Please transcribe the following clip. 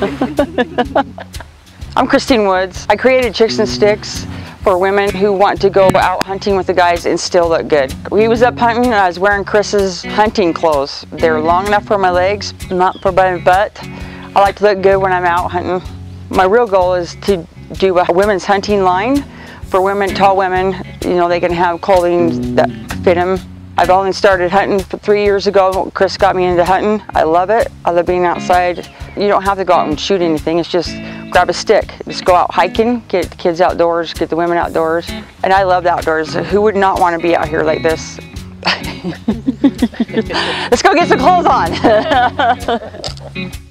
I'm Christine Woods. I created Chicks and Sticks for women who want to go out hunting with the guys and still look good. We was up hunting and I was wearing Chris's hunting clothes. They're long enough for my legs, not for my butt. I like to look good when I'm out hunting. My real goal is to do a women's hunting line for women, tall women. You know, they can have clothing that fit them. I've only started hunting three years ago. Chris got me into hunting. I love it. I love being outside. You don't have to go out and shoot anything. It's just grab a stick. Just go out hiking, get the kids outdoors, get the women outdoors. And I love the outdoors. Who would not want to be out here like this? Let's go get some clothes on.